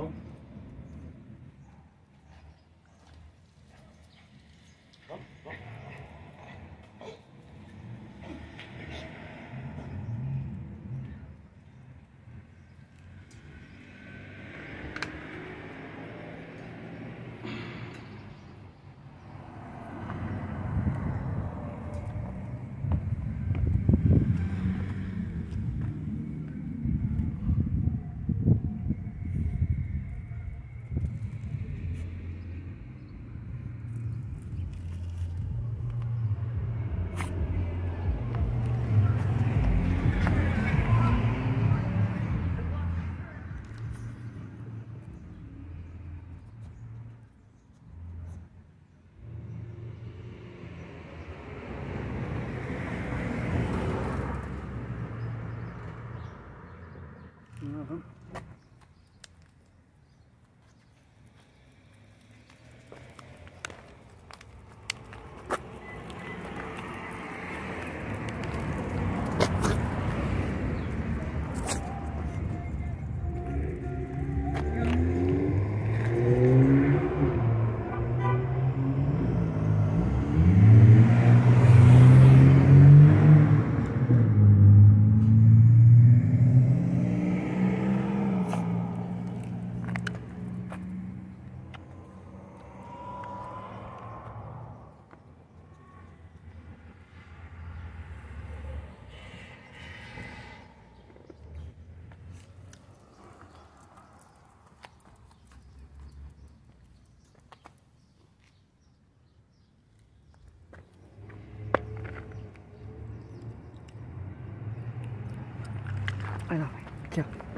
bom? 哎呀，这样。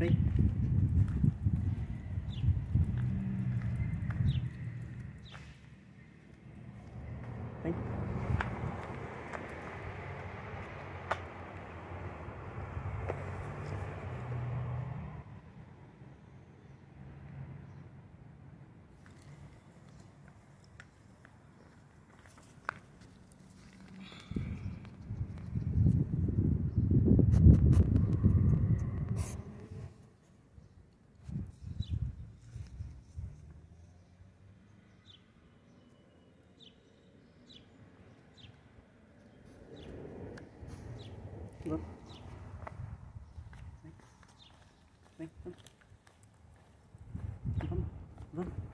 Vem. Vamos,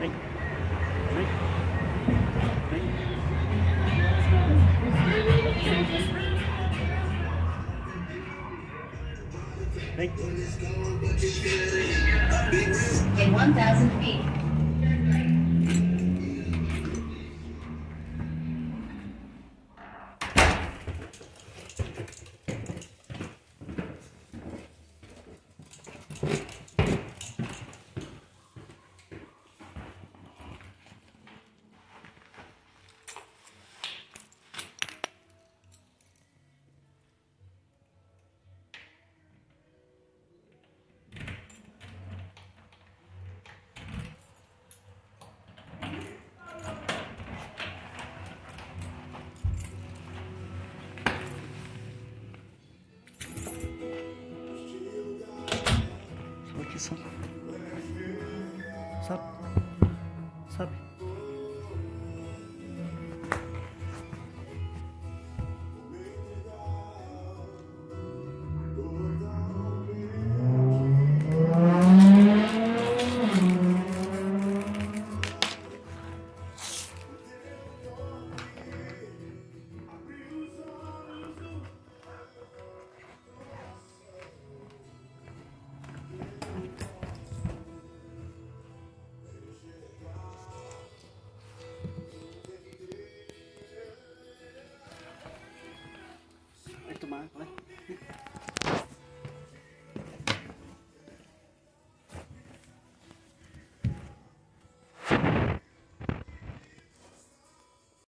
Vem. Vem. Vem. Vem. in 1,000 feet.